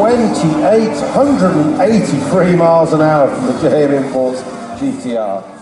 Twenty-eight hundred and eighty-three miles an hour from the JM Imports GTR.